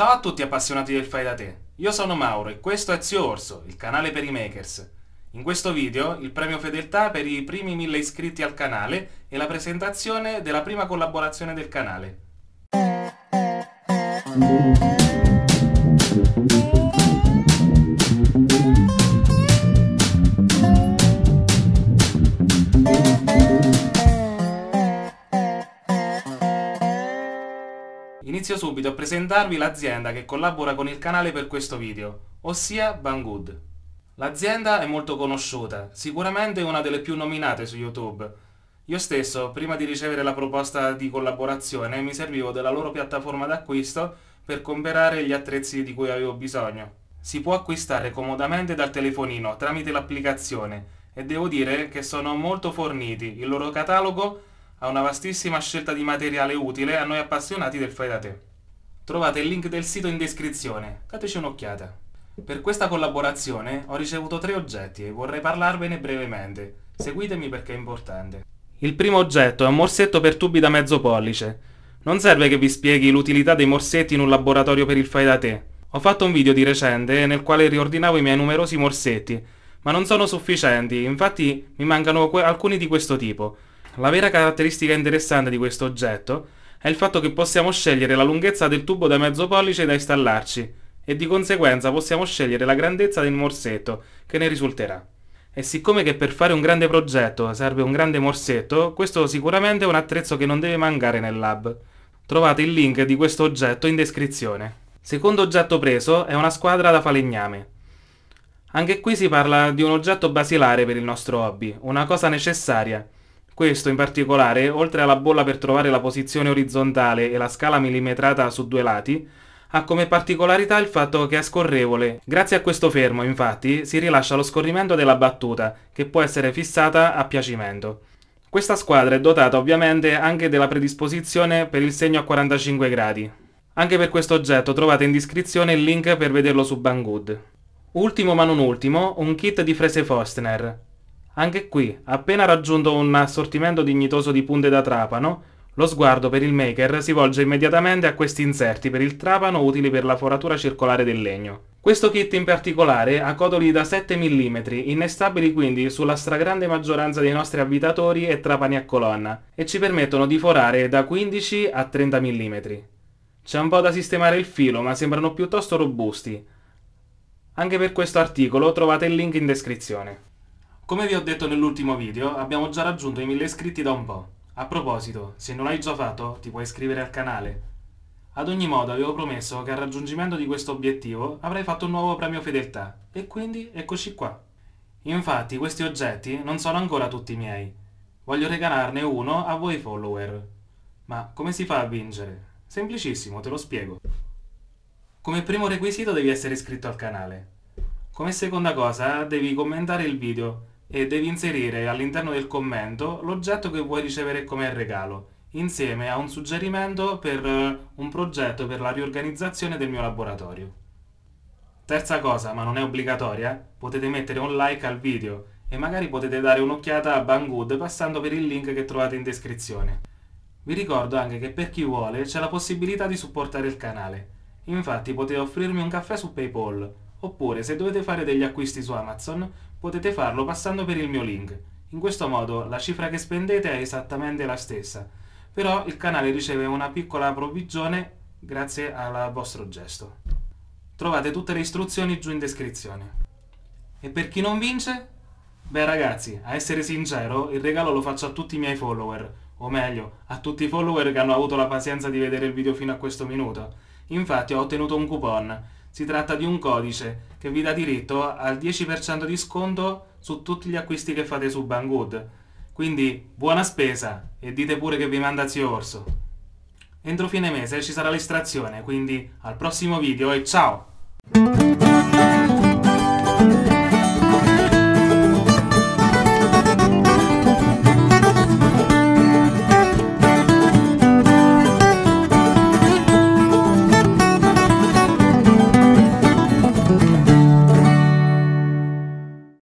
Ciao a tutti appassionati del fai da te, io sono Mauro e questo è Zio Orso, il canale per i makers. In questo video il premio fedeltà per i primi 1000 iscritti al canale e la presentazione della prima collaborazione del canale. Inizio subito a presentarvi l'azienda che collabora con il canale per questo video, ossia Banggood. L'azienda è molto conosciuta, sicuramente una delle più nominate su YouTube. Io stesso, prima di ricevere la proposta di collaborazione, mi servivo della loro piattaforma d'acquisto per comprare gli attrezzi di cui avevo bisogno. Si può acquistare comodamente dal telefonino tramite l'applicazione e devo dire che sono molto forniti, il loro catalogo ha una vastissima scelta di materiale utile a noi appassionati del fai da te. Trovate il link del sito in descrizione, dateci un'occhiata. Per questa collaborazione ho ricevuto tre oggetti e vorrei parlarvene brevemente. Seguitemi perché è importante. Il primo oggetto è un morsetto per tubi da mezzo pollice. Non serve che vi spieghi l'utilità dei morsetti in un laboratorio per il fai da te. Ho fatto un video di recente nel quale riordinavo i miei numerosi morsetti, ma non sono sufficienti, infatti mi mancano alcuni di questo tipo. La vera caratteristica interessante di questo oggetto è il fatto che possiamo scegliere la lunghezza del tubo da mezzo pollice da installarci e di conseguenza possiamo scegliere la grandezza del morsetto che ne risulterà. E siccome che per fare un grande progetto serve un grande morsetto, questo sicuramente è un attrezzo che non deve mancare nel lab. Trovate il link di questo oggetto in descrizione. Secondo oggetto preso è una squadra da falegname. Anche qui si parla di un oggetto basilare per il nostro hobby, una cosa necessaria. Questo in particolare, oltre alla bolla per trovare la posizione orizzontale e la scala millimetrata su due lati, ha come particolarità il fatto che è scorrevole. Grazie a questo fermo, infatti, si rilascia lo scorrimento della battuta, che può essere fissata a piacimento. Questa squadra è dotata ovviamente anche della predisposizione per il segno a 45 gradi. Anche per questo oggetto trovate in descrizione il link per vederlo su Banggood. Ultimo ma non ultimo, un kit di frese Forstner, anche qui, appena raggiunto un assortimento dignitoso di punte da trapano, lo sguardo per il maker si volge immediatamente a questi inserti per il trapano utili per la foratura circolare del legno. Questo kit in particolare ha codoli da 7 mm, innestabili quindi sulla stragrande maggioranza dei nostri avvitatori e trapani a colonna, e ci permettono di forare da 15 a 30 mm. C'è un po' da sistemare il filo, ma sembrano piuttosto robusti. Anche per questo articolo trovate il link in descrizione. Come vi ho detto nell'ultimo video, abbiamo già raggiunto i 1000 iscritti da un po'. A proposito, se non l'hai già fatto, ti puoi iscrivere al canale. Ad ogni modo avevo promesso che al raggiungimento di questo obiettivo avrei fatto un nuovo premio fedeltà, e quindi eccoci qua. Infatti questi oggetti non sono ancora tutti miei. Voglio regalarne uno a voi follower. Ma come si fa a vincere? Semplicissimo, te lo spiego. Come primo requisito devi essere iscritto al canale. Come seconda cosa devi commentare il video e devi inserire all'interno del commento l'oggetto che vuoi ricevere come regalo, insieme a un suggerimento per eh, un progetto per la riorganizzazione del mio laboratorio. Terza cosa, ma non è obbligatoria, potete mettere un like al video e magari potete dare un'occhiata a Banggood passando per il link che trovate in descrizione. Vi ricordo anche che per chi vuole c'è la possibilità di supportare il canale. Infatti potete offrirmi un caffè su PayPal, oppure se dovete fare degli acquisti su Amazon potete farlo passando per il mio link. In questo modo la cifra che spendete è esattamente la stessa, però il canale riceve una piccola provvigione grazie al vostro gesto. Trovate tutte le istruzioni giù in descrizione. E per chi non vince? Beh ragazzi, a essere sincero, il regalo lo faccio a tutti i miei follower, o meglio, a tutti i follower che hanno avuto la pazienza di vedere il video fino a questo minuto. Infatti ho ottenuto un coupon si tratta di un codice che vi dà diritto al 10% di sconto su tutti gli acquisti che fate su Banggood. Quindi buona spesa e dite pure che vi manda zio Orso. Entro fine mese ci sarà l'estrazione, quindi al prossimo video e ciao!